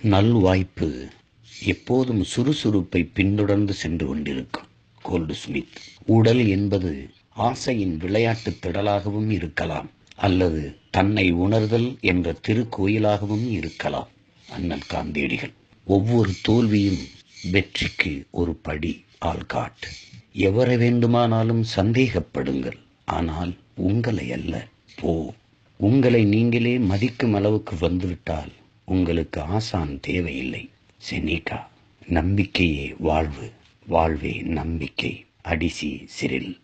நல்வாய்ப்பு எப்போதும் சுறுசுறுப்பை பின்தொடர்ந்து சென்று கொண்டிருக்கும். Goldsmith. உடல் என்பது ஆசையின் விளையாட்டுத் திடலாகவும் இருக்கலாம் அல்லது தன்னை உணர்தல் என்ற திருக்கோயிலாகவும் இருக்கலாம். அண்ணல் காந்தியடிகள் ஒவ்வொரு தோல்வியும் வெற்றிக்கு ஒரு படி ஆள்காட் எவரை வேண்டுமானாலும் சந்தேகப்படுங்கள். ஆனால் உங்களை அல்ல. போ. உங்களை நீங்களே மதிக்கும் அளவுக்கு வந்துவிட்டால் உங்களுக்கு ஆசான் தேவையில்லை. செனிகா நம்பிக்கையே வாழ்வு. வாழ்வே நம்பிக்கை. அடிசி சிறில்